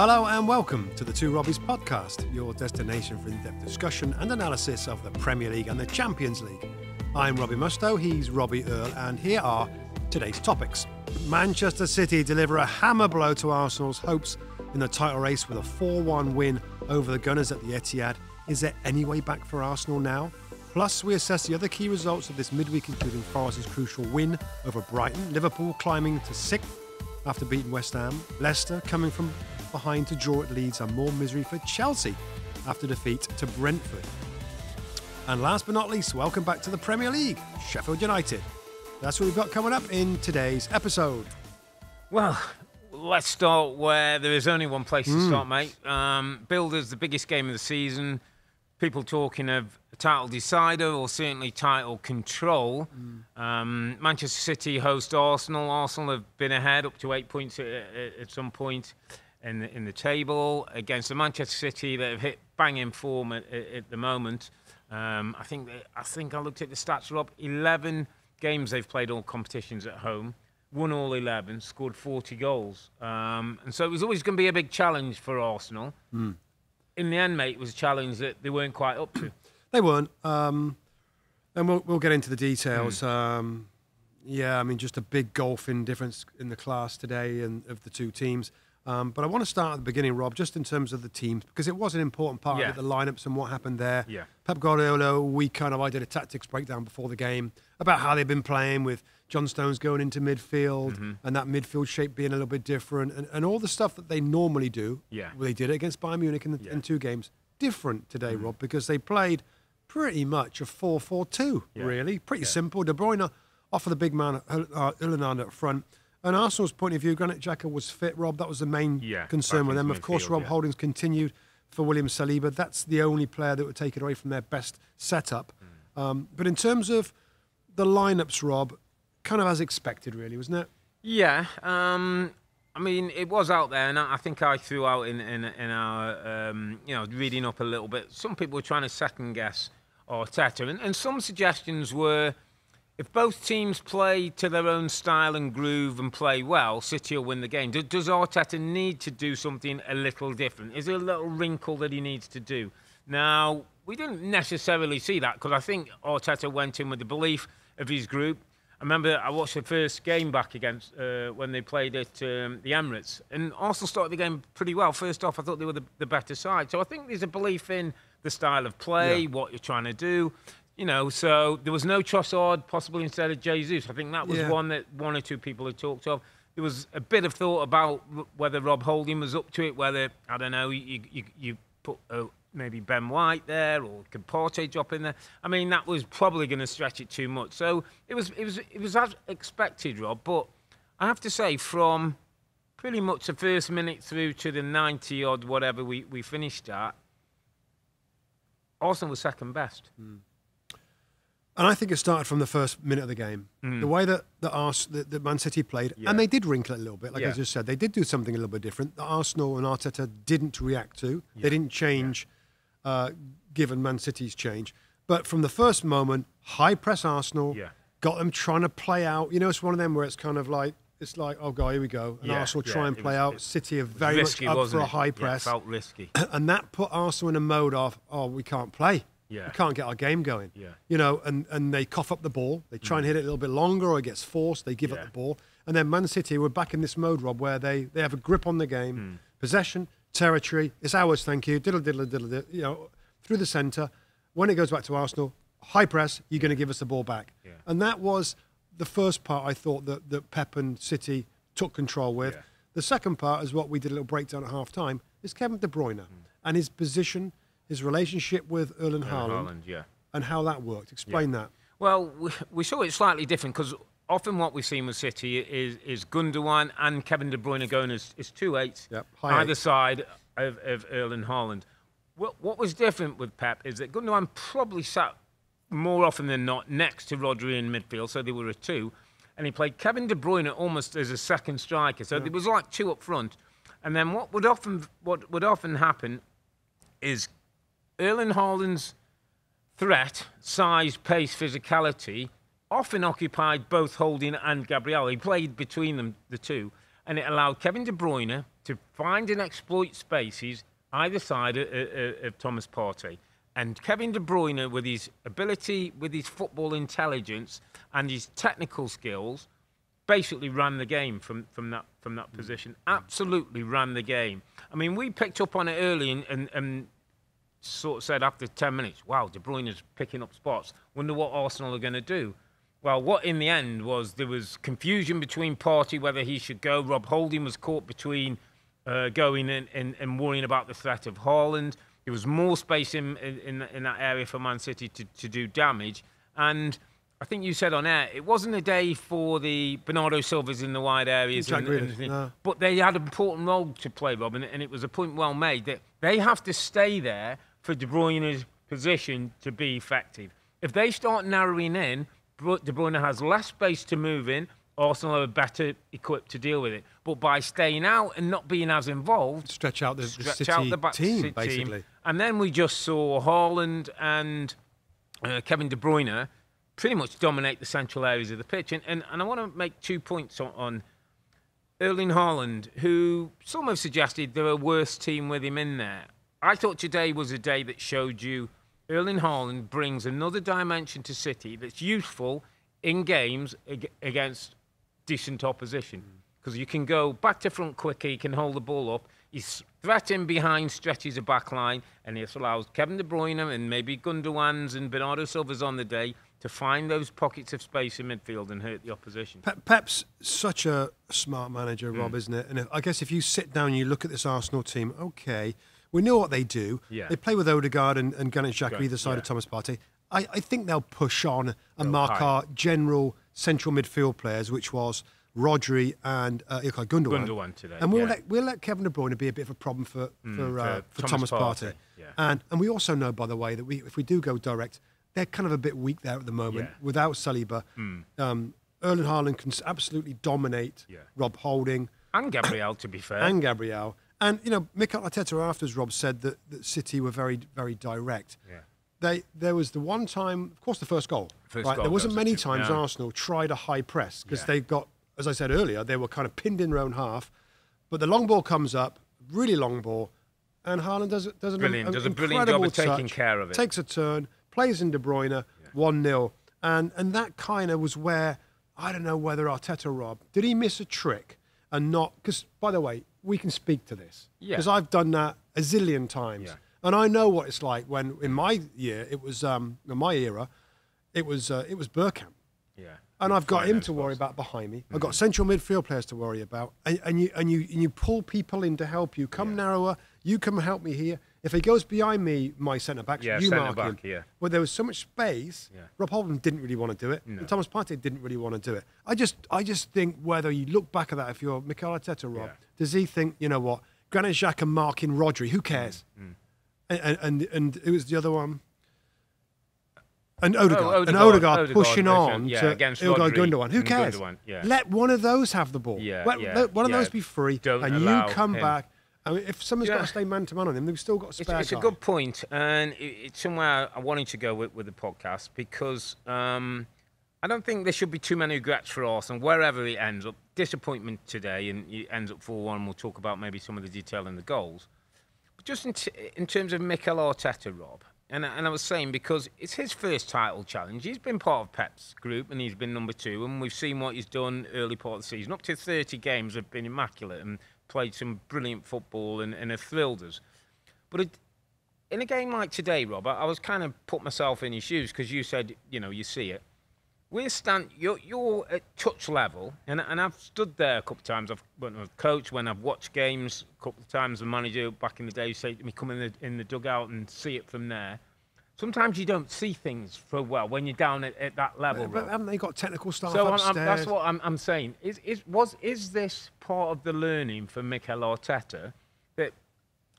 Hello and welcome to the Two Robbies podcast, your destination for in depth discussion and analysis of the Premier League and the Champions League. I'm Robbie Mustoe, he's Robbie Earle, and here are today's topics. Manchester City deliver a hammer blow to Arsenal's hopes in the title race with a 4 1 win over the Gunners at the Etihad. Is there any way back for Arsenal now? Plus, we assess the other key results of this midweek, including Forest's crucial win over Brighton, Liverpool climbing to sixth after beating West Ham, Leicester coming from behind to draw at Leeds, and more misery for Chelsea after defeat to Brentford. And last but not least, welcome back to the Premier League, Sheffield United. That's what we've got coming up in today's episode. Well, let's start where there is only one place to Hmm. start, mate. Um, Builders, the biggest game of the season. People talking of title decider or certainly title control. Hmm. Um, Manchester City host Arsenal. Arsenal have been ahead up to eight points at, at some point in the, in the table against the Manchester City that have hit banging form at, at, the moment. Um, I think I think I looked at the stats. Rob, eleven games they've played all competitions at home won all 11, scored 40 goals. Um, and so it was always going to be a big challenge for Arsenal. In the end, mate, it was a challenge that they weren't quite up to. They weren't. Um, and we'll, we'll get into the details. Um, yeah, I mean, just a big golfing difference in the class today and of the two teams. Um, but I want to start at the beginning, Rob, just in terms of the teams, because it was an important part Yeah. of it, the lineups and what happened there. Yeah. Pep Guardiola, we kind of, I did a tactics breakdown before the game about how they've been playing with John Stones going into midfield Mm-hmm. and that midfield shape being a little bit different and, and all the stuff that they normally do. Yeah. Well, they did it against Bayern Munich in, the, Yeah. in two games. Different today, Mm-hmm. Rob, because they played pretty much a 4 4 2, really. Pretty simple. De Bruyne off of the big man, uh, Illinan up front. And Arsenal's point of view, Granit Xhaka was fit, Rob. That was the main Yeah, concern with them. Of course, midfield, Rob yeah. Holdings continued for William Saliba. That's the only player that would take it away from their best setup. Mm. Um, but in terms of the lineups, Rob, kind of as expected, really, wasn't it? Yeah, um, I mean, it was out there, and I I think I threw out in in, in our, um, you know, reading up a little bit. Some people were trying to second guess Arteta, and, and some suggestions were, if both teams play to their own style and groove and play well, City will win the game. Do, does Arteta need to do something a little different? Is there a little wrinkle that he needs to do? Now, we didn't necessarily see that because I think Arteta went in with the belief of his group. I remember I watched the first game back against uh, when they played at um, the Emirates, and Arsenal started the game pretty well. First off, I thought they were the, the better side. So I think there's a belief in the style of play, Yeah. what you're trying to do. You know, so there was no Trossard possibly instead of Jesus. I think that was Yeah. one that one or two people had talked of. There was a bit of thought about whether Rob Holding was up to it, whether I don't know, you you, you put uh, maybe Ben White there or could Partey drop in there. I mean, that was probably going to stretch it too much. So it was it was it was as expected, Rob. But I have to say, from pretty much the first minute through to the 90 odd whatever we, we finished at, Arsenal was second best. And I think it started from the first minute of the game. The way that the Ars- that, that Man City played, Mm. Yeah. and they did wrinkle it a little bit, like I just said. They did do something a little bit different. The Arsenal and Arteta didn't react to. They didn't change, uh, given Man City's change. But from the first moment, high press Arsenal Yeah. got them trying to play out. You know, it's one of them where it's kind of like it's like, oh god, here we go, and Yeah, Arsenal yeah, try and play was- out. City are very risky, much up for a high Yeah, it press felt risky. and that put Arsenal in a mode of, oh, we can't play. Yeah. We can't get our game going. Yeah. Mm. You know, and, and they cough up the ball. They try and hit it a little bit longer or it gets forced. They give Yeah. up the ball. And then Man City were back in this mode, Rob, where they, they have a grip on the game, Mm. possession, territory. It's ours, thank you. Diddle, diddle, diddle, diddle, you know, through the centre. When it goes back to Arsenal, high press, you're going to give us the ball back. Yeah. And that was the first part I thought that, that Pep and City took control with. Yeah. The second part is what we did a little breakdown at half time is Kevin De Bruyne and his position, his relationship with Erling Haaland, Haaland, yeah. and how that worked. Explain that. Well, we, we saw it slightly different because often what we've seen with City is, is Gundogan and Kevin De Bruyne going as, as two eights Yep, either eight. side of, of Erling Haaland. What, what was different with Pep is that Gundogan probably sat more often than not next to Rodri in midfield, so they were a two, and he played Kevin De Bruyne almost as a second striker, so there was like two up front. And then what would often what would often happen is Erling Haaland's threat, size, pace, physicality, often occupied both Holding and Gabriel. He played between them, the two, and it allowed Kevin De Bruyne to find and exploit spaces either side of, of, of Thomas Partey. And Kevin De Bruyne, with his ability, with his football intelligence and his technical skills, basically ran the game from, from that from that mm. position. Absolutely ran the game. I mean, we picked up on it early and, and, and sort of said after 10 minutes, wow, De Bruyne is picking up spots. Wonder what Arsenal are going to do. Well, what in the end was there was confusion between Partey whether he should go. Rob Holding was caught between uh, going and, and, and, worrying about the threat of Haaland. There was more space in, in, in that area for Man City to, to do damage. And I think you said on air, it wasn't a day for the Bernardo Silvas in the wide areas. And, and, no. But they had an important role to play, Rob, and, and it was a point well made that they have to stay there for De Bruyne's position to be effective. If they start narrowing in, De Bruyne has less space to move in. Arsenal are better equipped to deal with it. But by staying out and not being as involved, stretch out the, stretch the City out the back team, basically. And then we just saw Haaland and uh, Kevin De Bruyne pretty much dominate the central areas of the pitch. And, and, and I want to make two points on, on Erling Haaland, who some have suggested they're a worse team with him in there. I thought today was a day that showed you Erling Haaland brings another dimension to City that's useful in games ag- against decent opposition. Because you can go back to front quickly, you can hold the ball up. He's threatening behind stretches of back line, and this allows Kevin De Bruyne and maybe Gundogan's and Bernardo Silva's on the day to find those pockets of space in midfield and hurt the opposition. Pe- Pep's such a smart manager, Rob, mm. isn't it? And if, I guess if you sit down and you look at this Arsenal team, okay, we know what they do. Yeah. They play with Odegaard and, and Granit Xhaka either side yeah. of Thomas Partey. I, I, think they'll push on and They'll mark high. our general central midfield players, which was Rodri and uh, Ilkay Gundogan. Gundogan today. And we'll yeah. let we'll let Kevin De Bruyne be a bit of a problem for mm, for, uh, for, Thomas, Thomas Partey. Yeah. And and we also know, by the way, that we if we do go direct, they're kind of a bit weak there at the moment yeah. without Saliba. Mm. Um, Erling Haaland can absolutely dominate yeah. Rob Holding and Gabriel, to be fair, and Gabriel. And you know, Mikel Arteta afterwards, Rob said that, that City were very, very direct. Yeah. They, there was the one time, of course, the first goal. First right? goal there wasn't many times yeah. Arsenal tried a high press because yeah. they got, as I said earlier, they were kind of pinned in their own half. But the long ball comes up, really long ball, and Haaland does, does, an, brilliant. an does a brilliant job of taking touch, care of it. Takes a turn, plays in De Bruyne, one 0 and and that kind of was where I don't know whether Arteta Rob did he miss a trick and not because by the way we can speak to this because yeah. I've done that a zillion times, yeah. and I know what it's like when in my year it was um, in my era, it was uh, it was Bergkamp. Yeah. And I've got him to worry about behind me. Mm-hmm. I've got central midfield players to worry about, and, and you and you and you pull people in to help you. Come yeah. narrower. You come help me here. If he goes behind me, my centre back, yeah, you mark back, him. Yeah. Well, there was so much space. Yeah. Rob Holding didn't really want to do it, no. Thomas Partey didn't really want to do it. I just, I just think whether you look back at that, if you're Mikel Arteta, Rob, yeah. does he think, you know what, Granit Xhaka marking Rodri? Who cares? Mm. Mm. And, and and it was the other one. And Odegaard, oh, Odegaard, and Odegaard, Odegaard pushing on yeah, to against Rodri Gundogan. Who cares? Gundogan, yeah. Let one of those have the ball. Yeah, let, yeah, let one of those be free, Don't and you come him. back. I mean, if someone's got to stay man to man on him, they've still got a It's, spare it's a guy. good point, and it, it's somewhere I wanted to go with, with the podcast because um, I don't think there should be too many regrets for Arsenal wherever it ends up. Disappointment today, and it ends up 4 1. We'll talk about maybe some of the detail in the goals. But just in, t- in terms of Mikel Arteta, Rob, and, I- and I was saying because it's his first title challenge. He's been part of Pep's group, and he's been number two, and we've seen what he's done early part of the season. Up to 30 games have been immaculate and played some brilliant football and, and have thrilled us. But it, in a game like today, Rob, I, was kind of put myself in his shoes because you said, you know, you see it. We're stand, you're, you're at touch level, and, and I've stood there a couple of times. I've when I've coached, when I've watched games a couple of times. The manager back in the day say to me, "Come in the in the dugout and see it from there." Sometimes you don't see things for well when you're down at, at that level. But Rob. haven't they got technical staff So upstairs? I'm, that's what I'm, I'm saying. Is, is, was, is this part of the learning for Mikel Arteta that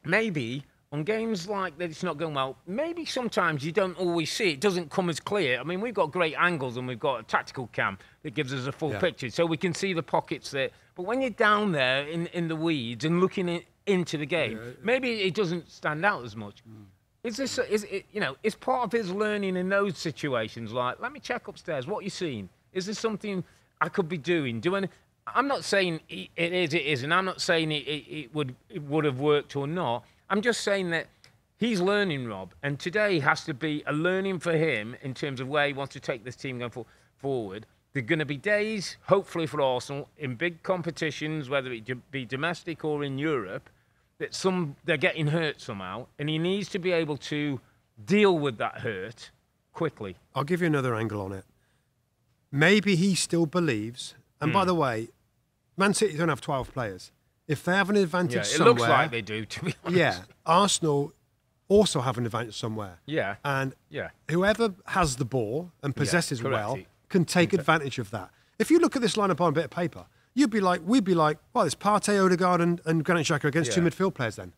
maybe on games like that it's not going well, maybe sometimes you don't always see it. It doesn't come as clear. I mean, we've got great angles and we've got a tactical cam that gives us a full Yeah. picture so we can see the pockets there. But when you're down there in, in the weeds and looking in, into the game, maybe it doesn't stand out as much. Mm. Is this, is it, you know, is part of his learning in those situations like, let me check upstairs, what you seeing? Is there something I could be doing? Doing, I'm not saying it is, it isn't. I'm not saying it, it, it would it would have worked or not. I'm just saying that he's learning, Rob, and today has to be a learning for him in terms of where he wants to take this team going for, forward. There are going to be days, hopefully for Arsenal, in big competitions, whether it be domestic or in Europe, that some they're getting hurt somehow, and he needs to be able to deal with that hurt quickly. I'll give you another angle on it. Maybe he still believes, and by Hmm. the way, Man City don't have 12 players. If they have an advantage Yeah, it somewhere, looks like they do, to be honest. yeah, Arsenal also have an advantage somewhere. Yeah. And Yeah. whoever has the ball and possesses correct. well can take advantage of that. If you look at this lineup on a bit of paper, you'd be like, we'd be like, well, it's Partey, Odegaard, and, and Granit Xhaka against two midfield players then.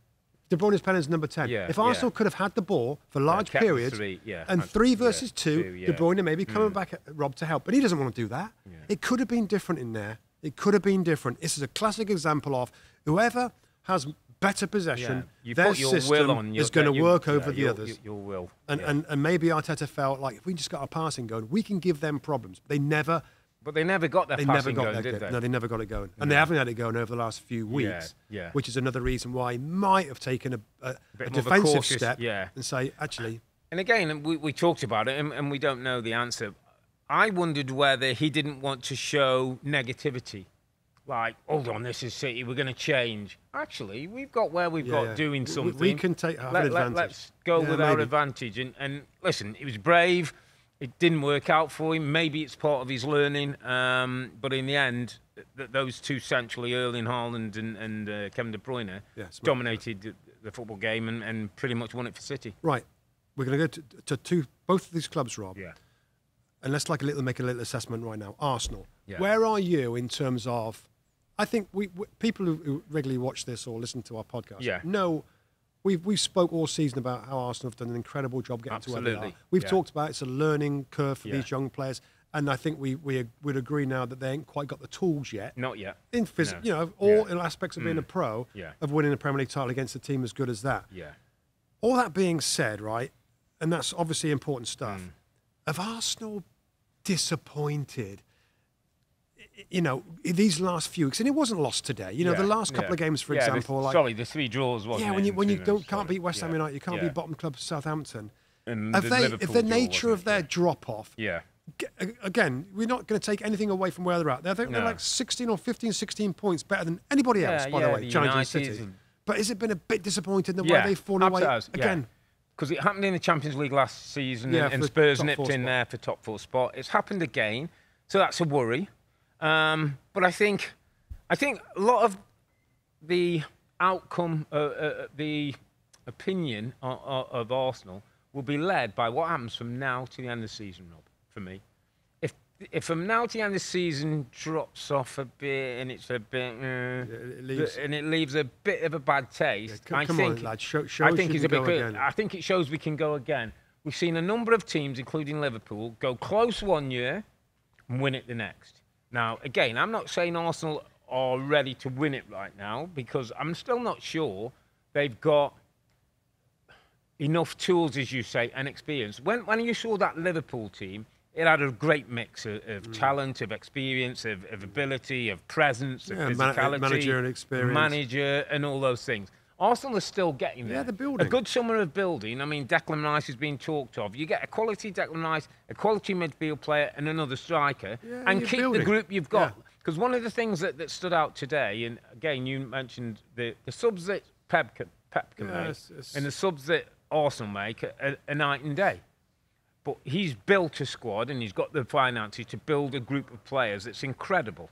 De Bruyne's pen is number 10. Yeah, if yeah. Arsenal could have had the ball for large periods three, yeah, and three yeah, versus two, two, De yeah. Mm. Bruyne maybe coming back at Rob to help, but he doesn't want to do that. It could have been different in there. It could have been different. This is a classic example of whoever has better possession, You their system will on is going to work yeah, over the your, others. Your, will. And, yeah. and, and maybe Arteta felt like if we just got our passing going, we can give them problems. They never, but they never got their they never passing got going, that did they? No, they never got it going, and they haven't had it going over the last few weeks. yeah. yeah. Which is another reason why he might have taken a, a, a bit more of a defensive cautious- step yeah. and say, actually, And again, we, we talked about it, and, and we don't know the answer. I wondered whether he didn't want to show negativity. Like, hold on, this is City, we're going to change. Actually, we've got where we've Yeah, got yeah. doing We- we something. can take- let, advantage. us go Yeah, with our advantage. And, and listen, he was brave. It didn't work out for him. Maybe it's part of his learning. Um, but in the end, th- those two centrally, Erling Haaland and, and uh, Kevin De Bruyne, Yeah, dominated the, the football game and, and pretty much won it for City. right, we're going to go to, to two, both of these clubs, Rob. Yeah. and let's like a little make a little assessment right now. Arsenal, Yeah. where are you in terms of? I think we, we people who, who regularly watch this or listen to our podcast Yeah. know we've we spoke all season about how Arsenal have done an incredible job getting to where they are. We've Yeah. talked about it's a learning curve for Yeah. these young players, and I think we we would agree now that they ain't quite got the tools yet. Not yet. In phys- No. you know, all Yeah. aspects of being a pro, Yeah. of winning a Premier League title against a team as good as that. Yeah. All that being said, right, and that's obviously important stuff. Mm. Have Arsenal disappointed? You know, these last few weeks, and it wasn't lost today. You know, the last couple yeah. of games, for Yeah, the- example, like sorry, the three draws wasn't yeah, when you when you don't can't Sorry. beat West Ham Yeah, United, you can't yeah. beat bottom club Southampton. And Have the they, if the nature of their Yeah. drop off, Yeah. again, we're not going to take anything away from where they're at. They're, they're No. like 16 or 15, 16 points better than anybody else, by yeah, the way, the Uniteds City. and- But has it been a bit disappointing the way they've fallen away again? Because it happened in the Champions League last season, Yeah, and, Spurs nipped in there for top four spot. It's happened again, so that's a worry. Um, but I think, I think a lot of the outcome, uh, uh, the opinion of, of Arsenal will be led by what happens from now to the end of the season, Rob. For me, if if from now to the end of the season drops off a bit and it's a bit, uh, it leaves- and it leaves a bit of a bad taste, c- I come on, think lad, show- show I think you a can bit. again. I think it shows we can go again. We've seen a number of teams, including Liverpool, go close one year and win it the next. Now, again, I'm not saying Arsenal are ready to win it right now because I'm still not sure they've got enough tools, as you say, and experience. When when you saw that Liverpool team, it had a great mix of, of Mm. talent, of experience, of, of ability, of presence, of Yeah, man- physicality, managerial experience. manager, and all those things. Arsenal are still getting there. Yeah, they're building. A good summer of building. I mean, Declan Rice has been talked of. You get a quality Declan Rice, a quality midfield player, and another striker, Yeah, and keep building. the group you've got. Yeah. Because one of the things that, that stood out today, and again, you mentioned the, the subs that Pep can, Pep can Yeah, make, it's- it's- and the subs that Arsenal make are, are night and day. But he's built a squad and he's got the finances to build a group of players that's incredible.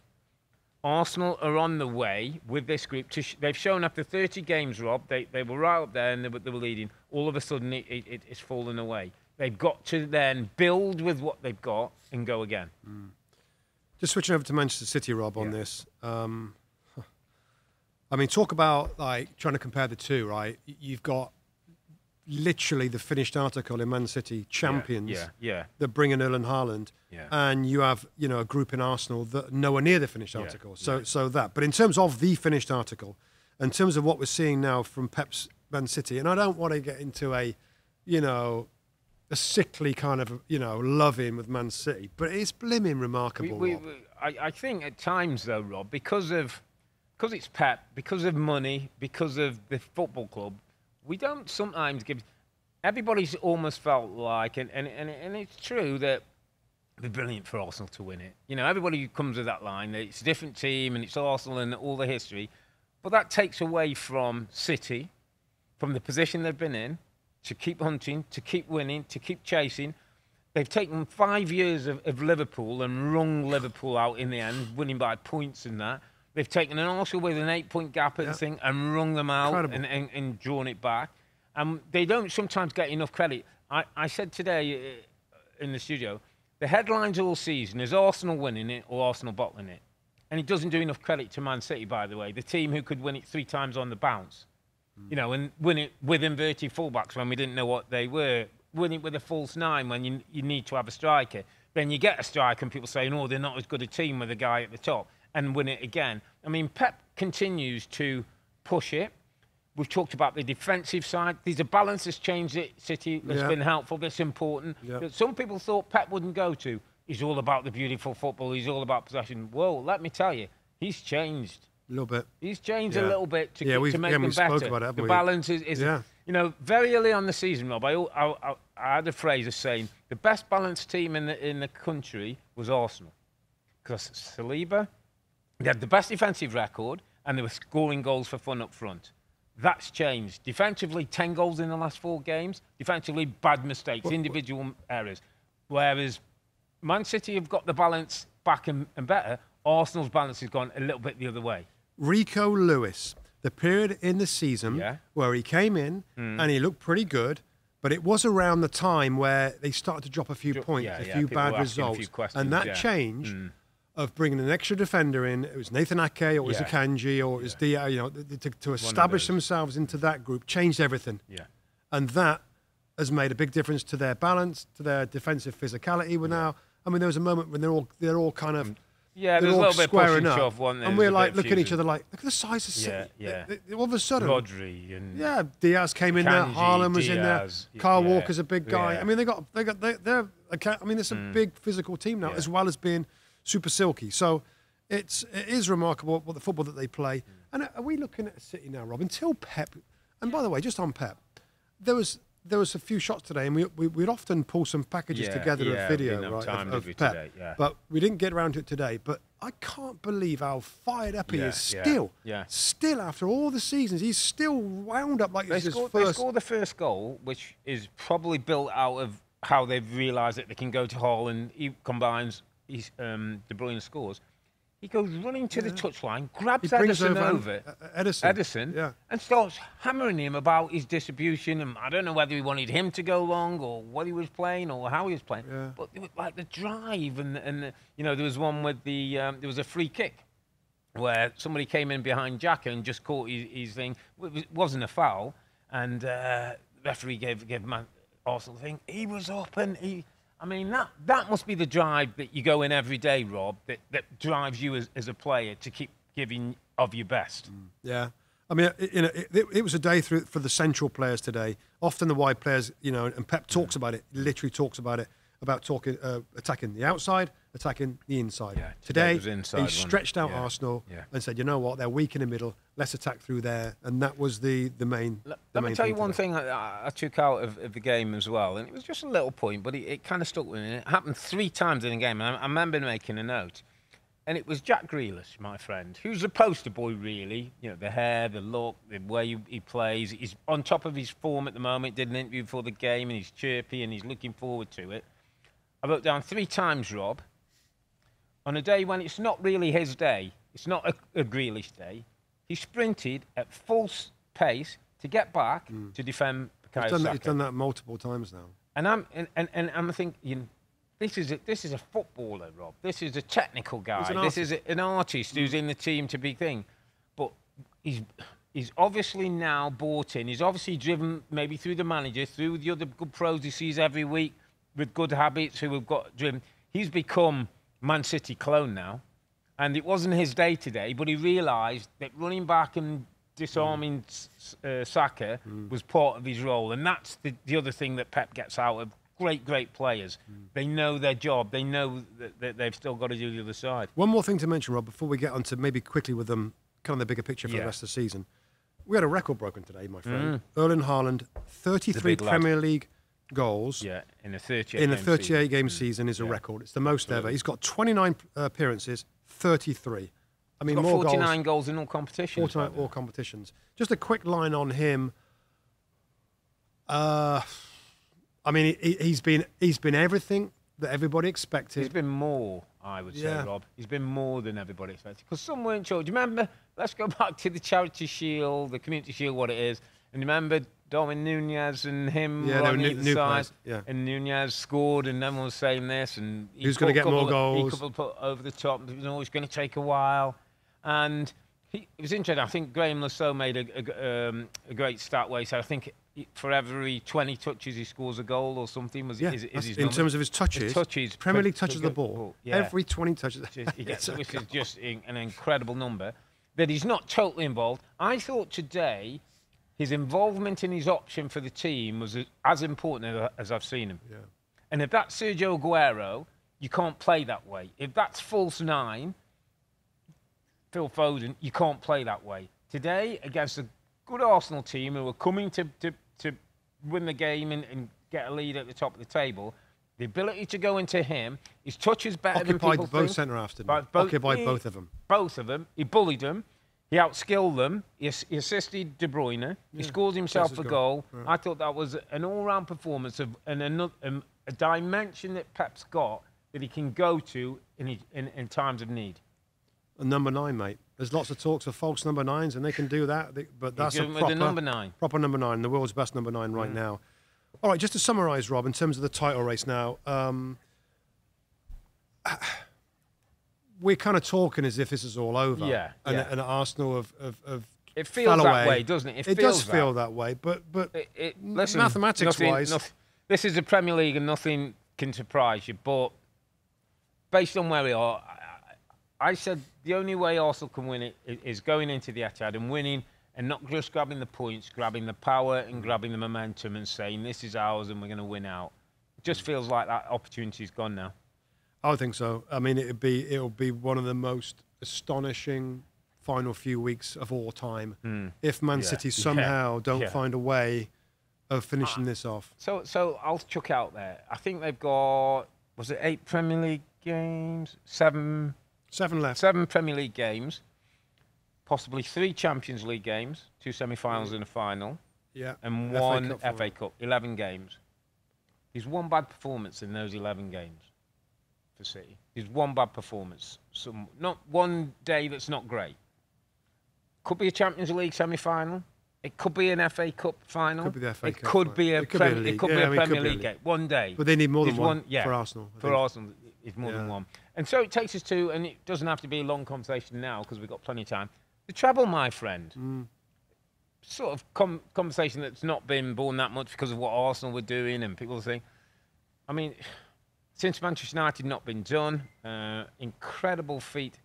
Arsenal are on the way with this group. To sh- they've shown after 30 games, Rob, they, they were right up there and they were, they were leading. All of a sudden, it, it, it- it's fallen away. They've got to then build with what they've got and go again. Just switching over to Manchester City, Rob, on Yeah. this. Um, I mean, talk about like trying to compare the two, right? You've got literally the finished article in Man City champions Yeah, yeah. that bring in Erling Haaland, Yeah. and you have you know a group in Arsenal that nowhere near the finished Yeah, article. So so that. But in terms of the finished article, in terms of what we're seeing now from Pep's Man City, and I don't want to get into a, you know. A sickly kind of, you know, love him with Man City, but it's blimmin' remarkable. we, we, I, I think at times though, Rob, because of because it's Pep, because of money, because of the football club, we don't sometimes give. Everybody's almost felt like, and, and, and, and it's true that it'd be brilliant for Arsenal to win it. You know, everybody comes with that line. That it's a different team and it's Arsenal and all the history, but that takes away from City, from the position they've been in, to keep hunting, to keep winning, to keep chasing. They've taken five years of, of Liverpool and wrung Liverpool out in the end, winning by points and that. They've taken an Arsenal with an eight-point gap at Yeah. thing and wrung them out and, and, and drawn it back. Um, they don't sometimes get enough credit. I, I said today uh, in the studio, the headlines all season is Arsenal winning it or Arsenal bottling it. And it doesn't do enough credit to Man City, by the way, the team who could win it three times on the bounce. You know, and win it with inverted fullbacks when we didn't know what they were. Win it with a false nine when you, you need to have a striker. Then you get a striker and people saying, oh, they're not as good a team with a guy at the top and win it again. I mean, Pep continues to push it. We've talked about the defensive side. There's a balance that's changed at City that's Yeah. been helpful, that's important. Yeah. That some people thought Pep wouldn't go to. He's all about the beautiful football. He's all about possession. Well, let me tell you, he's changed. A little bit. He's changed Yeah. a little bit to, Yeah, keep- to make yeah, them we spoke better. about it, the we? balance is, is Yeah. you know, very early on the season, Rob, I, I, I, I had a phrase of saying the best balanced team in the in the country was Arsenal, because Saliba, they had the best defensive record and they were scoring goals for fun up front. That's changed. Defensively, 10 goals in the last four games. Defensively, bad mistakes, individual errors. Whereas Man City have got the balance back and, and better. Arsenal's balance has gone a little bit the other way. Rico Lewis, the period in the season Yeah. where he came in hmm. and he looked pretty good, but it was around the time where they started to drop a few points, yeah, a yeah, few bad a few results. and that change hmm. Of bringing an extra defender in, it was Nathan Ake or it was Yeah. Akanji or it was Dia, you know, to, to establish themselves into that group changed everything. Yeah. And that has made a big difference to their balance, to their defensive physicality. We're now, I mean, there was a moment when they're all they're all kind of Yeah, they're there's a little bit squaring up, shove, wasn't and we're like looking at each other like, look at the size of City. Yeah, yeah. All of a sudden, Rodri and yeah, Dias came in there, Haaland was in there, Dias, Carl yeah, Walker's a big guy. yeah. Mm. I mean, they got they got they, they're okay, I mean, it's a big physical team now, Yeah. as well as being super silky. So it's it is remarkable what the football that they play. Mm. And are we looking at a City now, Rob? Until Pep, and by the way, just on Pep, there was. There was a few shots today, and we, we we'd often pull some packages Yeah, together yeah, of video, right, of, of Pep. today? Yeah. But we didn't get around to it today. But I can't believe how fired up he is still. yeah. Still, after all the seasons, he's still wound up like They it's his scored, they first. scored the first goal, which is probably built out of how they've realised that they can go to Haaland he combines. He's, um, De Bruyne scores. He goes running to the touchline, grabs Ederson over over, Ed- Ederson. Ederson, Yeah. and starts hammering him about his distribution. And I don't know whether he wanted him to go long or what he was playing or how he was playing. Yeah. But like the drive and and the, you know there was one with the um, there was a free kick where somebody came in behind Jack and just caught his, his thing. It was- wasn't a foul, and uh, the referee gave gave man Arsenal thing. He was up and he. I mean that that must be the drive that you go in every day, Rob. That that drives you as, as a player to keep giving of your best. Yeah. I mean, it, you know, it, it- it was a day through, for the central players today. Often the wide players, you know, and Pep talks about it, literally talks about it, about talking, uh, attacking the outside, attacking the inside. Yeah, today today, inside, he stretched out Yeah, Arsenal yeah. and said, you know what, they're weak in the middle. Let's attack through there, and that was the the main. Let, the let me tell you one thing I, I took out of, of the game as well, and it was just a little point, but it, it kind of stuck with me. It happened three times in the game, and I, I remember making a note. And it was Jack Grealish, my friend, who's a poster boy, really. You know, the hair, the look, the way he, he plays. He's on top of his form at the moment. Did an interview before the game, and he's chirpy and he's looking forward to it. I wrote down three times, Rob, on a day when it's not really his day, it's not a, a Grealish day, he sprinted at full pace to get back hmm. to defend Bukayo He's done, that, he's done that multiple times now. And I'm and, and, and I'm thinking, this is a, this is a footballer, Rob. This is a technical guy. This is a, an artist who's hmm. in the team to be thing. But he's he's obviously now bought in. He's obviously driven maybe through the manager, through the other good pros he sees every week with good habits who have got driven. He's become Man City clone now. And it wasn't his day today, but he realised that running back and disarming S- uh, Saka was part of his role. And that's the, the other thing that Pep gets out of great, great players. They know their job. They know that, that they've still got to do the other side. One more thing to mention, Rob, before we get on to maybe quickly with them, kind of the bigger picture for Yeah. the rest of the season. We had a record broken today, my friend. Erling Haaland, 33 big lad. Premier League goals Yeah, in a 38 in a game 38 season. game season is a record. It's the most ever. He's got 29 uh, appearances, 33. I mean, Got more 49 goals, goals in all competitions. 49 all competitions. Just a quick line on him. Uh, I mean, he, he's been he's been everything that everybody expected. He's been more, I would say, Yeah. Rob. He's been more than everybody expected. Because some weren't sure. Do you remember? Let's go back to the Charity Shield, the Community Shield, what it is. And remember Darwin Nunez and him Yeah, were on either new side. yeah. And Nunez scored, and everyone was saying this. And Who's gonna get more goals? He couple put over the top. It was always going to take a while. And he, it was interesting. I think Graeme Le Saux made a, a um, a great stat where he said, I think for every 20 touches he scores a goal or something. Was Yeah, is, is his in number. terms of his touches, touches, Premier League touches the go- ball. Yeah. Every 20 touches. Which is, he gets, which is just an incredible number. That he's not totally involved. I thought today his involvement in his option for the team was as- important as, I've seen him. Yeah. And if that's Sergio Aguero, you can't play that way. If that's false nine, Phil Foden, you can't play that way. Today, against a good Arsenal team who are coming to, to, to win the game and, and get a lead at the top of the table, the ability to go into him, his touch is better than Occupied people both think. centre halves, didn't he? Occupied both of them. Both of them. He bullied them. He outskilled them. He, ass- he assisted De Bruyne. He scored himself a goal. goal. I thought that was an all-round performance of and another, um, a dimension that Pep's got that he can go to in, his- in, in times of need. And number nine, mate. There's lots of talks of false number nines, and they can do that. they- But that's a good with the proper number nine. Mm. proper number nine, the world's best number nine right now. All right, just to summarise, Rob, in terms of the title race now, um, we're kind of talking as if this is all over. Yeah, and, yeah. and Arsenal have, have, have It feels fell that way, doesn't it? It It, does that. feel that way, but but It, it, listen, mathematics-wise- nothing- nothing- this is the Premier League and nothing can surprise you. But based on where we are, I, I said the only way Arsenal can win it is going into the Etihad and winning, and not just grabbing the points, grabbing the power and grabbing the momentum and saying this is ours and we're going to win out. It just mm. feels like that opportunity's gone now. I would think so. I mean, it'd be it'll be one of the most astonishing final few weeks of all time hmm. if Man Yeah. City Yeah. somehow don't Yeah. find a way of finishing ah. this off. So, so I'll chuck out there. I think they've got was it eight Premier League games, seven Seven left. seven Premier League games, possibly three Champions League games, two semi-finals mm. and a final, Yeah. and FA one Cup FA. Cup. Eleven games. He's one bad performance in those eleven games for City. He's one bad performance. Some not one day that's not great. Could be a Champions League semi-final. It could be an FA Cup final. Could be the FA it Cup could final. be a It could be a. It could Yeah, be I a mean, Premier be League game. One day. But they need more than He's one, yeah, for Arsenal. I For. Arsenal, it's more Yeah. than one. And so it takes us to, and it doesn't have to be a long conversation now because we've got plenty of time. The treble, my friend. Mm. Sort of com- conversation that's not been born that much because of what Arsenal were doing and people think. I mean, since Manchester United not been done, uh, incredible feat,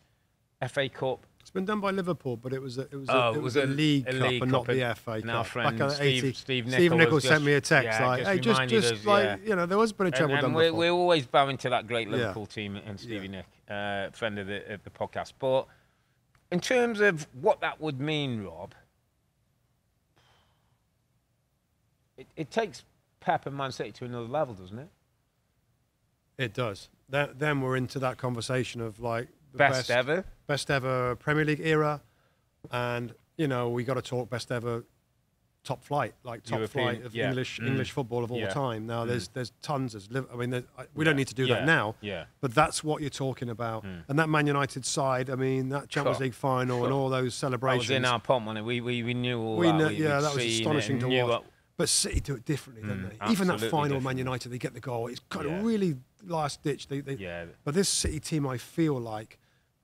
FA Cup. It's been done by Liverpool, but it was a, it was a, Oh, it was a, league a cup League and not Cup, the FA and Cup. our friend the Steve- 80s, Steve Steve sent me a text yeah, like, just "Hey, just just us, like yeah. you know, there was been a And, treble and done we're, before." we're always bowing to that great Yeah. Liverpool team and Stevie Yeah. Nick, uh, friend of the, of the podcast. But in terms of what that would mean, Rob, it, it takes Pep and Man City to another level, doesn't it? It does. Then, then we're into that conversation of like the Best, ever. best ever Premier League era, and you know we got to talk best ever top flight, like top European, flight of yeah. English Mm. English football of all Yeah. time. Now there's there's tons of. I mean, I- we Yeah. don't need to do that now. Yeah. But that's what you're talking about, Mm. and that Man United side. I mean, that Champions. League final and all those That was celebrations. in our pot money. We, we, we knew all We that. know- we, yeah, that was it astonishing to watch. what- But City do it differently, don't Mm, they? Even that final Man. United, they get the goal. It's kind Yeah. of really last ditch. They, they, Yeah. But this City team, I feel like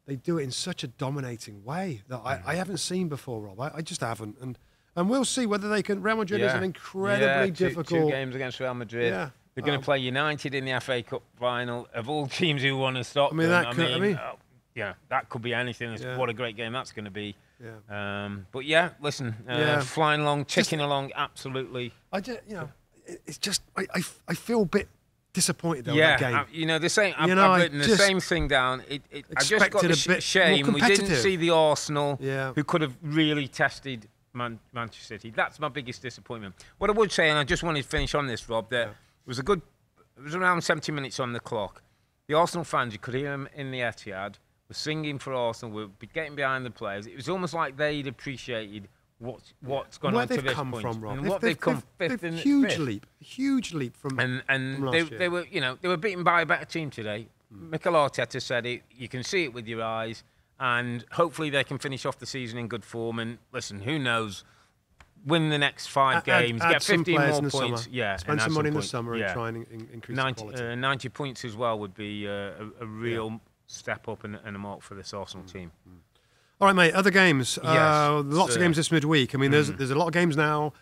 they do it in such a dominating way that I, Mm. I haven't seen before, Rob. I, I just haven't. And and we'll see whether they can. Real Madrid is an incredibly yeah, two, difficult. Two games against Real Madrid. Yeah. They're going to Um, play United in the FA Cup final. Of all teams who want to stop I mean, them, that could- I mean- oh, yeah, that could be anything. Yeah. What a great game that's going to be. Yeah. Um, but yeah, listen, uh, Yeah. flying along, ticking along, absolutely. I just, you know, it's just I, I, I feel a bit disappointed though yeah, that game. I- you know the same. I've, You know, I've written the same thing down. It, it, I just got the a sh- shame we didn't see the Arsenal Yeah. who could have really tested Man- Manchester City. That's my biggest disappointment. What I would say, and I just wanted to finish on this, Rob, that it was a good. It was around 70 minutes on the clock. The Arsenal fans, you could hear them in the Etihad, were singing for Arsenal, were be- getting behind the players. It was almost like they'd appreciated what's what's gone Where on to they've this come point from, Rob. and what they've, come they've- fifth they've in huge fifth. leap, huge leap from. And from and last they, they were you know they were beaten by a better team today. Mikel Arteta said it. You can see it with your eyes, and hopefully they can finish off the season in good form. And listen, who knows? Win the next five Add- games, add get some 15 players more points. Summer. Yeah, spend some money in the summer yeah. and try and in, increase the 90, quality. uh, 90 points as well would be uh, a, a real step up and, and a mark for this Arsenal Mm. team. All right, mate. Other games. uh, lots so- of games this midweek. I mean, there's there's a lot of games now,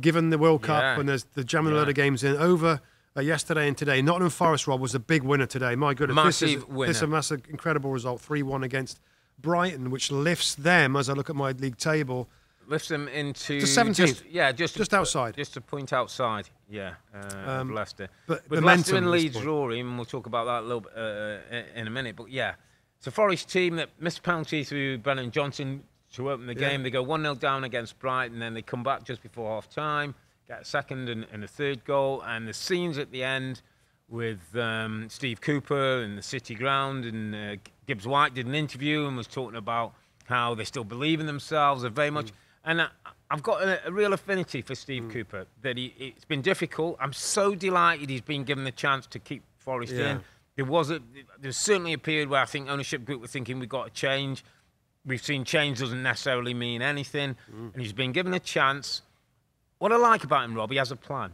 given the World Cup, Yeah. and there's the jamming a load Yeah. of games in over uh, yesterday and today. Nottingham Forest, Rob, was a big winner today. My goodness, this is, Massive this is a massive, incredible result, three-one against Brighton, which lifts them as I look at my league table. Lifts them into the 17th. Just, yeah, just Just a, outside. just a point outside. Yeah, uh, Um, Leicester. but momentum Leicester and Leeds drawing, we'll talk about that a little bit uh, in a minute. But yeah, it's a Forest team that missed penalty through Brennan Johnson to open the Yeah. game. They go one 0 down against Brighton, then they come back just before half time, get a second and, and a third goal, and the scenes at the end with um, Steve Cooper and the City ground, and uh, Gibbs White did an interview and was talking about how they still believe in themselves. They're very much, and I, I've got a, a real affinity for Steve mm. Cooper. That he, it's been difficult. I'm so delighted he's been given the chance to keep Forest Yeah. in. There was a, there was certainly a period where I think ownership group were thinking we've got to change. We've seen change doesn't necessarily mean anything, Mm. and he's been given a chance. What I like about him, Rob, he has a plan.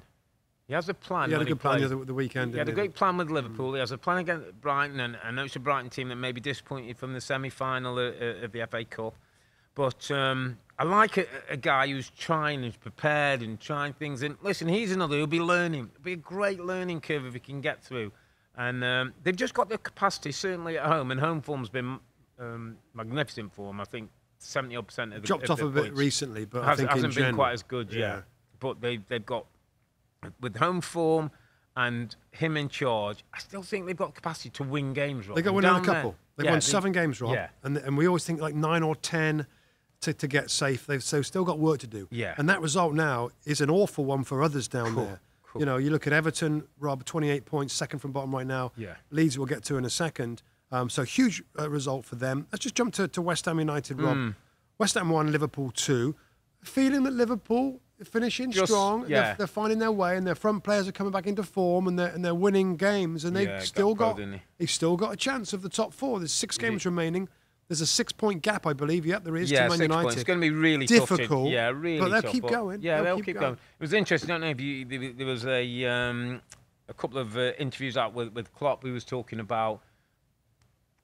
He has a plan. He had a good plan the, other, the weekend. He had a great plan with mm. Liverpool. He has a plan against Brighton, and I know it's a Brighton team that may be disappointed from the semi-final of, of the FA Cup. But um, I like a, a guy who's trying, who's prepared, and trying things. And listen, he's another who'll be learning. It'll be a great learning curve if he can get through. And um, they've just got the capacity, certainly at home, and home form's been um, magnificent for them. I think 70 odd percent of the Dropped of off a bit points recently, but I has, hasn't been general, quite as good yeah. yet. But they they've got with home form and him in charge. I still think they've got capacity to win games. Rob. They got And win there- couple. They've Yeah, won they- seven games, Rob. Yeah. And, and we always think like nine or ten to, to get safe. They've so still got work to do. Yeah. And that result now is an awful one for others down Cool, there. cool. You know, you look at Everton, Rob, 28 points, second from bottom right now. Yeah. Leeds we'll get to in a second. Um, so huge uh, result for them. Let's just jump to, to West Ham United, Rob. Hmm. West Ham 1, Liverpool 2. Feeling that Liverpool finishing Just- strong. yeah. They're, they're finding their way and their front players are coming back into form and they're, and they're winning games and they've Yeah, still got he? He's still got a chance of the top four. There's six games remaining. There's a six-point gap, I believe. Yep, there is yeah, to Man six United. points. It's going to be really Difficult, tough. To, yeah, really but they'll tough, keep going. Yeah, They'll they'll, keep keep going. going. It was interesting. I don't know if you there, there was a um, a couple of uh, interviews out with with Klopp who was talking about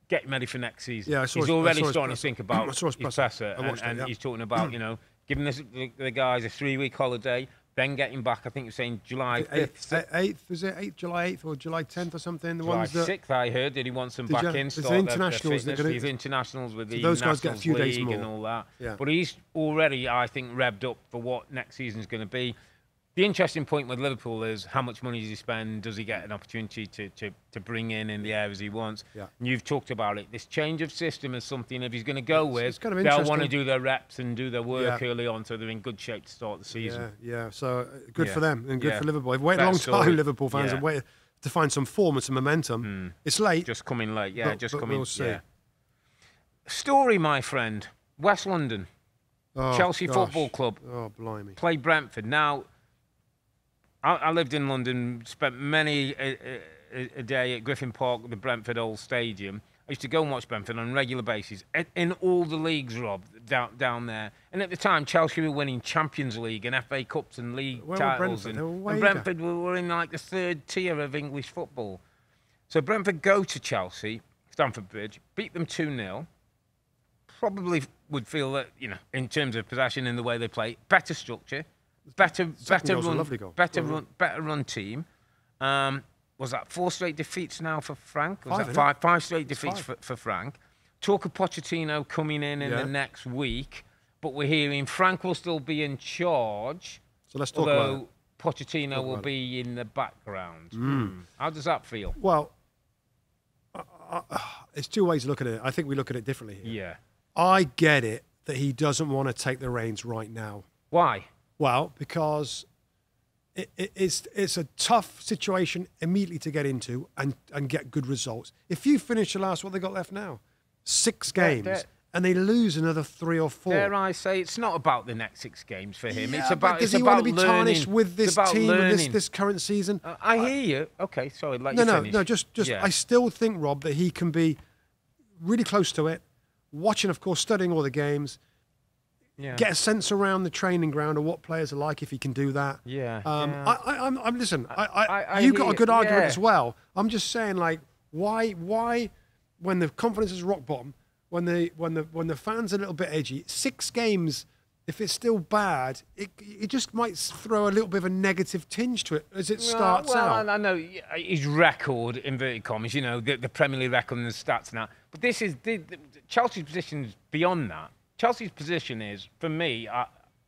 getting ready for next season. Yeah, I saw he's his- already his starting to think about I saw his his presser. I and, it, and he's talking about you know giving this, the, the guys a three week holiday, then getting back. I think you're saying July fifth. Eighth, eighth, was it eighth, July 8th or July 10th or something? The July ones that, 6th, I heard that he wants them back you? in. There's the start their- their internationals fitness, gonna- internationals with So the those guys get a few days League and all that. Yeah. But he's already, I think, revved up for what next season's going to be. The interesting point with Liverpool is how much money does he spend? Does he get an opportunity to, to, to bring in in the areas he wants? Yeah. And you've talked about it. This change of system is something if he's going to go It's- with, it's kind of they'll want to do their reps and do their work Yeah. early on so they're in good shape to start the season. yeah, yeah. So uh, good Yeah. for them and good for Liverpool. They've waited a long time, story. Liverpool fans have waited to find some form and some momentum. It's late. Just coming late, yeah, But- just but coming. we'll see. Yeah. Story, my friend. West London. Oh, Chelsea gosh. Football Club Oh, blimey. play Brentford. Now, I, I lived in London, spent many a, a, a day at Griffin Park, the Brentford Old Stadium. I used to go and watch Brentford on a regular basis in, in all the leagues, Rob, down, down there. And at the time, Chelsea were winning Champions League and FA Cups and league Where titles. Brentford? And, They were way and. Brentford were, were in like the third tier of English football. So Brentford go to Chelsea, Stamford Bridge, beat them 2 0 probably would feel that you know, in terms of possession and the way they play, better structure, better better run, better run, better run team. Um, was that four straight defeats now for Frank? Was Five, that it? five five straight defeats five. for, for Frank? Talk of Pochettino coming in in Yeah. the next week, but we're hearing Frank will still be in charge. So let's talk about it. Pochettino will about be in the background. Hmm. How does that feel? Well, uh, uh, it's two ways to look at it. I think we look at it differently here. Yeah. I get it that he doesn't want to take the reins right now. Why? Well, because it, it, it's it's a tough situation immediately to get into and, and get good results. If you finish the last, what they got left now, six They're- games, they're- and they lose another three or four. Dare I say it's not about the next six games for him. Yeah, it's about does it's he about want to be learning. tarnished with this team and this, this current season? Uh, I hear you. Okay, sorry. Let no, you no, finish. no. Just, just. Yeah. I still think Rob that he can be really close to it. Watching, of course, studying all the games, yeah. get a sense around the training ground of what players are like if he can do that. Yeah, Um, yeah. I, I, I'm, I'm listen. I, I, I- you got a good argument yeah. as well. I'm just saying, like, why, why, when the confidence is rock bottom, when the, when the, when the fans are a little bit edgy, six games. If it's still bad, it, it just might throw a little bit of a negative tinge to it as it starts well, out. I, I know his record, inverted commas, you know, the, the Premier League record and the stats now. But this is the, the, Chelsea's position is beyond that. Chelsea's position is, for me, I,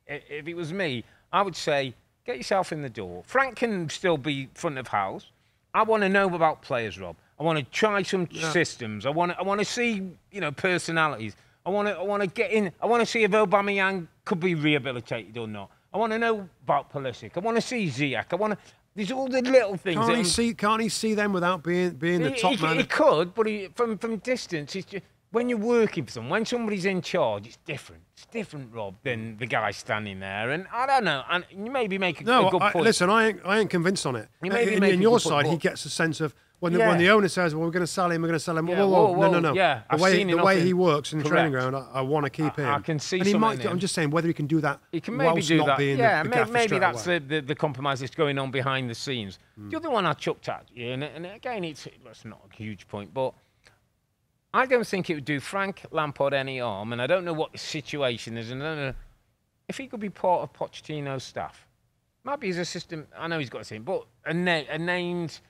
if it was me, I would say get yourself in the door. Frank can still be front of house. I want to know about players, Rob. I want to try some systems. I want to, I want to see, you know, personalities. I want to, I want to get in. I want to see if Aubameyang could be rehabilitated or not. I want to know about Pulisic. I want to see Ziyech. I want to. There's all the little things. Can't he I'm- see? Can't he see them without being being the he, top he- man? he could, but he, from from distance, it's just, when you're working for someone, when somebody's in charge, it's different. It's different, Rob, than the guy standing there. And I don't know. And you maybe make a, no, a good I, point. listen, I ain't, I ain't convinced on it. You maybe in, make in a your good point, side, he gets a sense of when the, Yeah. when the owner says, "Well, we're going to sell him, we're going to sell him." Yeah, whoa, whoa, whoa, no, no, no. yeah, the I've way the way he works in the training ground, I, I want to keep I- him. I can see and he might. do- I'm just saying whether he can do that. He can maybe whilst do not that. Being yeah, the, the may- gaffer maybe that's the, the, the compromise that's going on behind the scenes. The hmm. other one I chucked at you, and, and again, it's that's not a huge point, but I don't think it would do Frank Lampard any harm, and I don't know what the situation is, and I don't know if he could be part of Pochettino's staff. Maybe as assistant, I know he's got a team, but a, na- a named,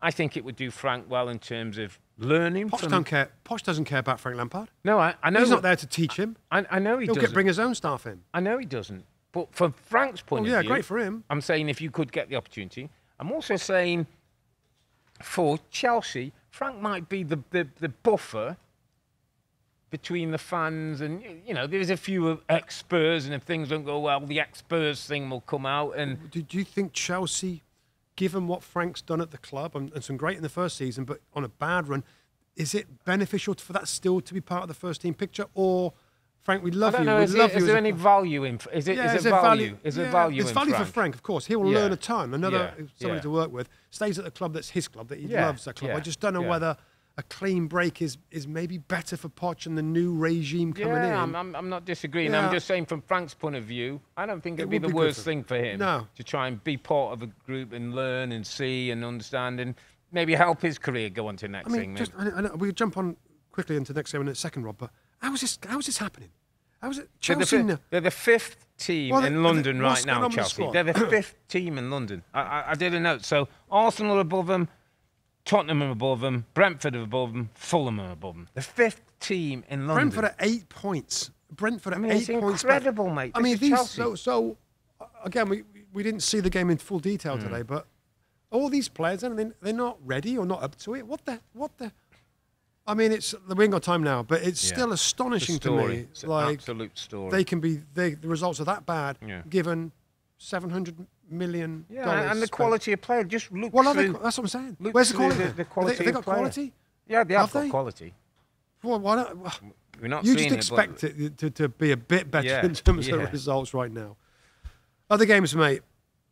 I think it would do Frank well in terms of learning. Poch from, don't care. Poch doesn't care about Frank Lampard. No, I, I know He's not there to teach him. I, I know he He'll doesn't. get bring his own staff in. I know he doesn't. But from Frank's point Oh of yeah, view, great for him. I'm saying if you could get the opportunity. I'm also saying for Chelsea, Frank might be the, the, the buffer between the fans and you know there's a few ex Spurs and if things don't go well, the ex Spurs thing will come out and do you think Chelsea, given what Frank's done at the club and, and some great in the first season, but on a bad run, is it beneficial for that still to be part of the first team picture, or Frank, we love you, know. we Is, love it, you. is there any value in? Is it? yeah, is is it value? Is there yeah, value in value Frank? for Frank, of course. He will Yeah. learn a ton. Another somebody to work with stays at the club that's his club that he loves. That club. I just don't know whether a clean break is is maybe better for Poch and the new regime coming in. Yeah, I'm, I'm, I'm not disagreeing. Yeah. I'm just saying from Frank's point of view, I don't think It it'd be the be worst thing for him No. to try and be part of a group and learn and see and understand and maybe help his career go on to the next I mean, thing. just. I, I we'll jump on quickly into the next game in a second, Rob. But how is this? How is this happening? How is it? They're the, Chelsea—they're the fifth team Well, in London they- right now, with the Chelsea—they're the fifth team in London. I, I, I did a note. So Arsenal are above them, Tottenham are above them, Brentford are above them, Fulham are above them. The fifth team in London. Brentford are eight points. Brentford at I mean, eight points. back. incredible, mate. I mean, these. So, so uh, again, we we didn't see the game in full detail Hmm. today, but all these players, and they, they're not ready or not up to it. What the? What the? I mean, it's we ain't got time now, but it's Yeah. still astonishing to me. It's like absolute story. they can be they, the results are that bad Yeah. given seven hundred million yeah, and, the spent. quality of player. Just look Well, are they, through. that's what I'm saying. Where's the quality? the- the quality they, have they got player. quality? yeah, they have, Have got they? quality. Well, why don't, We're not you just expect it to, to be a bit better Yeah, in terms of yeah. results right now. Other games, mate.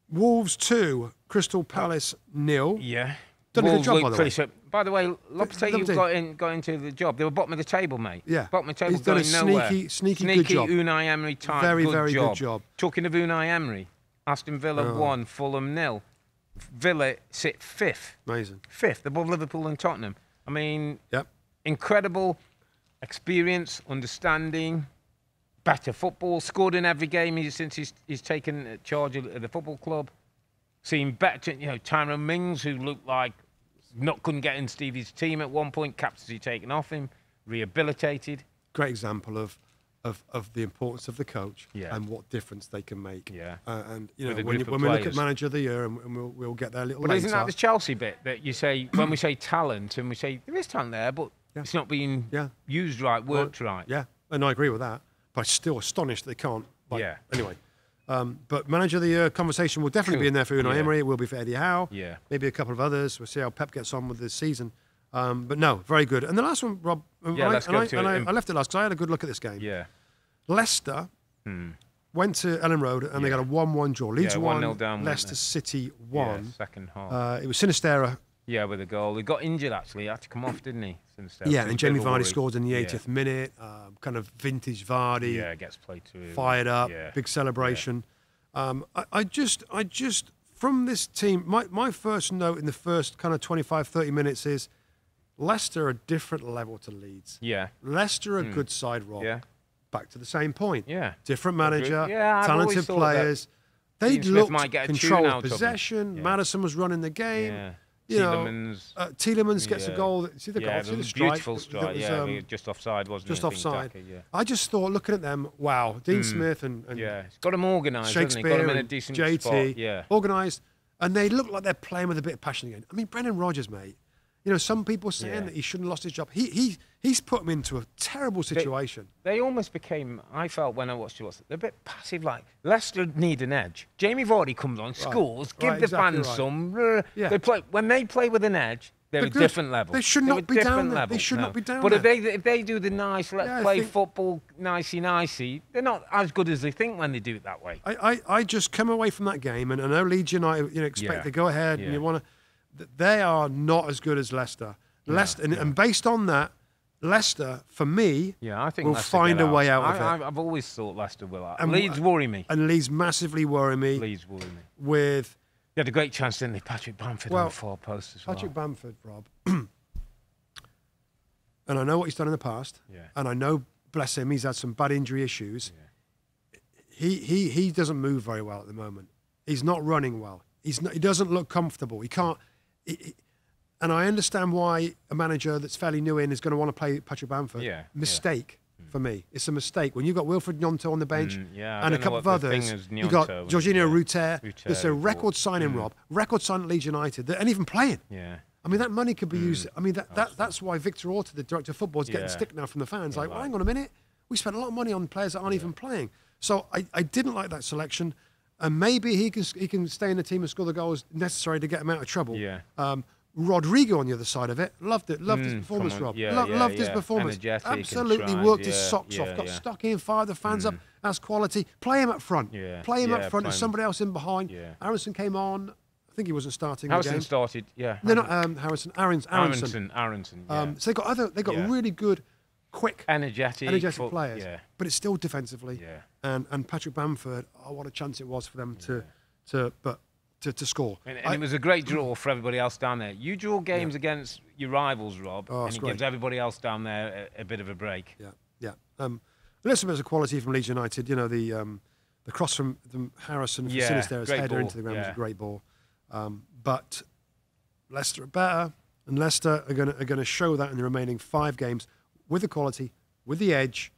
Wolves two, Crystal Palace nil. Yeah. Done a good job, by the way. By the way, Lopetegui Lopetegui. got, in, got into the job. They were bottom of the table, mate. Yeah. Bottom of the table, He's done a going nowhere. sneaky- sneaky good Sneaky job. Unai Emery type Very, good very good job. job. Talking of Unai Emery, Aston Villa Oh. 1, Fulham nil. Villa sit fifth. Amazing. Fifth, above Liverpool and Tottenham. I mean, Yep. incredible experience, understanding, better football. Scored in every game he's, since he's, he's taken charge of the football club. Seen better, you know, Tyrone Mings, who looked like not couldn't get in Stevie's team at one point, captaincy taken off him, rehabilitated. Great example of of, of the importance of the coach Yeah. and what difference they can make. Yeah. Uh, and you know when, you, when we look at manager of the year, and, and we'll, we'll get there a little But later. isn't that the Chelsea bit that you say when we say talent and we say there is talent there, but Yeah. it's not being Yeah. used right, worked right. Yeah, and I agree with that. But I'm still astonished they can't. Like, Yeah. Anyway, um, but manager of the year conversation will definitely be in there for Unai Yeah. Emery. It will be for Eddie Howe. Yeah. Maybe a couple of others. We'll see how Pep gets on with this season. Um, but no, very good. And the last one, Rob. and Yeah, I, let's go I, to. I, I left it last because I had a good look at this game. Yeah. Leicester went to Elland Road and they got a 1-1 draw. Leeds Yeah, 1-0 down, Leicester? City Yeah, second half. uh, it was Sinisterra. yeah, with a goal. He got injured actually. He had to come off, didn't he? Since there, Yeah, and it's a bit Jamie Vardy scored in the Yeah. 80th minute. Um, kind of vintage Vardy. Yeah, gets played to fired up, Yeah. big celebration. Um, I, I just, I just, from this team, my, my first note in the first kind of 25, 30 minutes is Leicester a different level to Leeds. Yeah. Leicester a good side, Rob. Yeah. Back to the same point. Yeah. Different manager, Yeah, talented players. They looked control of of 'em. possession. Yeah. Maddison was running the game. Yeah. You know, Tielemans. uh, Tielemans gets a goal. See the yeah, goal? See the strike? beautiful that strike. was, yeah, um, just offside, wasn't just it? Just offside. Yeah. I just thought, looking at them, wow, Dean Smith and, and. Yeah, he's got him organised? Shakespeare Got him in a decent JT, spot. Yeah. organised, and they look like they're playing with a bit of passion again. I mean, Brendan Rodgers, mate. You know, some people saying Yeah. that he shouldn't have lost his job. He he he's put him into a terrible situation. They almost became, I felt when I watched it, was they're a bit passive. Like Leicester need an edge. Jamie Vardy comes on, scores, give Right, the exactly fans right. some. uh, Yeah. They play when they play with an edge. They're, They're a different level. They should not be down there. They should no. not be down But if there. they if they do the nice, let's Yeah, play think- football, nicey nicey, they're not as good as they think when they do it that way. I, I, I just come away from that game, and I know Leeds United, you know, expect Yeah. to go ahead, and you want to. They are not as good as Leicester. Leicester, and, and based on that, Leicester, for me, Yeah, I think will Leicester find a way out I, of it. I've always thought Leicester will. Out. And Leeds worry me. and Leeds massively worry me Leeds worry me. with They had a great chance, didn't they? Patrick Bamford Well, on the four post as well. Patrick Bamford, Rob. and I know what he's done in the past. Yeah. And I know, bless him, he's had some bad injury issues. Yeah. He, he, he doesn't move very well at the moment. He's not running well. He's not, he doesn't look comfortable. He can't. And I understand why a manager that's fairly new in is going to want to play Patrick Bamford. Yeah, yeah. Mistake for me. It's a mistake. When you've got Wilfried Gnonto on the bench Mm, yeah, and a couple of others, you've got Georginio. Rutter. It's a record signing, Rob. Record signing at Leeds United. That- And even playing. Yeah. I mean, that money could be used. I mean, that, that that's why Victor Orta, the director of football, is getting stick now from the fans. like, well, hang on a minute. We spent a lot of money on players that aren't even playing. So I, I didn't like that selection. And maybe he can he can stay in the team and score the goals necessary to get him out of trouble. Yeah. Um, Rodrigo on the other side of it, loved it, loved his Mm, performance, come. Rob. Yeah, Lo- yeah, loved his performance. Absolutely worked his yeah, socks off, got yeah. stuck in, fired the fans up, has quality. Play him up front. Yeah, Play him yeah, up front and somebody else in behind. Yeah. Harrison came on. I think he wasn't starting Harrison started, yeah. No, not um, Harrison. Aaron's, Aaronson. Aaronson, Aaronson, yeah. Um, so they got other. They got Yeah. really good, quick, energetic, energetic players. Yeah, But it's still defensively. Yeah. And and Patrick Bamford. Oh, what a chance it was for them to to but to, to score. and, and I- it was a great draw for everybody else down there. You draw games against your rivals, Rob, Oh, and it great. gives everybody else down there a, a bit of a break. Yeah, yeah. Um, a little bit of quality from Leeds United. You know the um, the cross from, from Harrison for Yeah, Sinisterra's header ball, into the ground was a great ball. Um, but Leicester are better, and Leicester are going are going to show that in the remaining five games with the quality, with the edge.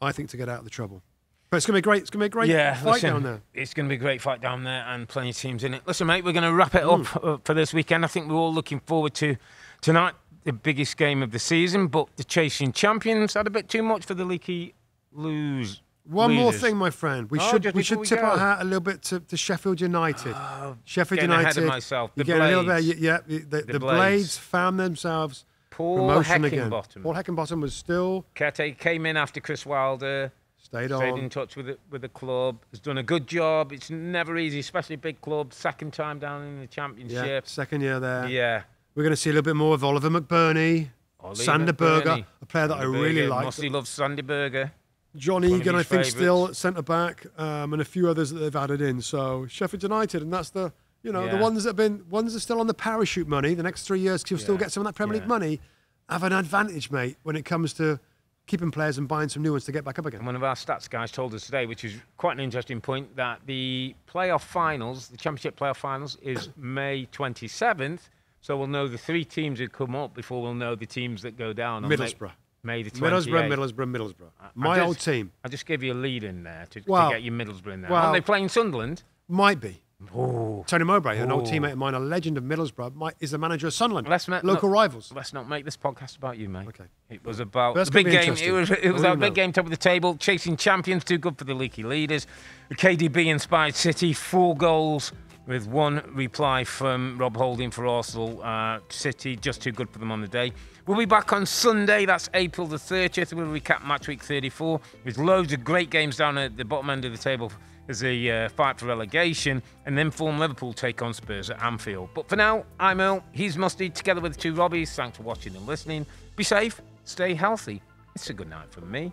I think to get out of the trouble. But it's going to be great. It's going to be a great yeah, fight listen, down there. It's going to be a great fight down there and plenty of teams in it. Listen, mate, we're going to wrap it up uh, for this weekend. I think we're all looking forward to tonight, the biggest game of the season. But the chasing champions had a bit too much for the leaky lose. One more thing, my friend. We Oh, should we should before we tip our hat a little bit to, to Sheffield United. Sheffield getting ahead United. of myself. The a little bit. Yeah, the, the, the, The Blades. Blades. found themselves Paul promotion again. Heckingbottom. Paul Heckingbottom was still Caretaker came in after Chris Wilder. stayed Stayed on. in touch with the, with the club. Has done a good job. It's never easy, especially big club. Second time down in the championship. Yeah, championship. second year there. Yeah. We're going to see a little bit more of Oliver McBurnie, Oliver Sander Berge, a player that I really Berge. like. Mostly loves Sander Berge. John one Egan, I his think, still favourites. at centre back, um, and a few others that they've added in. So Sheffield United, and that's the you know the ones that have been ones that are still on the parachute money. The next three years, because you'll still get some of that Premier Yeah. League money. Have an advantage, mate, when it comes to keeping players and buying some new ones to get back up again. And one of our stats guys told us today, which is quite an interesting point, that the playoff finals, the championship playoff finals, is May 27th. So we'll know the three teams who come up before we'll know the teams that go down. on May- Middlesbrough. May the 28th. Middlesbrough, Middlesbrough, Middlesbrough. My just- old team I just gave you a lead in there to, to get you Middlesbrough in there. well- Aren't they playing Sunderland? might be. Oh, Tony Mowbray, an old teammate of mine, a legend of Middlesbrough, might, is the manager of Sunderland. Let's ma- local look- rivals. let's not make this podcast about you, mate. Okay. It was about That's the big gonna game. It was, it was I'll our big email. game, top of the table, chasing champions, too good for the leaky leaders. The KDB inspired City, four goals with one reply from Rob Holding for Arsenal. Uh, City, just too good for them on the day. We'll be back on Sunday, that's April the 30th. We'll recap match week 34 There's loads of great games down at the bottom end of the table as a uh, fight for relegation, and then form Liverpool take on Spurs at Anfield. But for now, I'm Earle, he's Musty, together with two Robbies. Thanks for watching and listening. Be safe, stay healthy. It's a good night from me.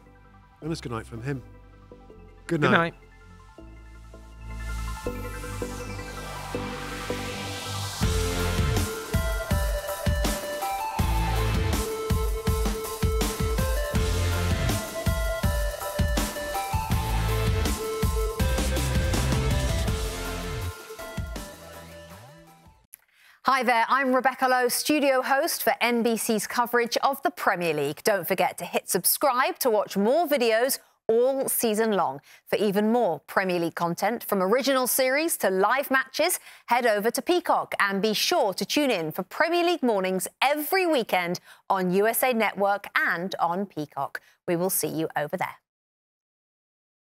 And it's a good night from him. Good Good night. Hi there, I'm Rebecca Lowe, studio host for NBC's coverage of the Premier League. Don't forget to hit subscribe to watch more videos all season long. For even more Premier League content, from original series to live matches, head over to Peacock and be sure to tune in for Premier League mornings every weekend on USA Network and on Peacock. We will see you over there.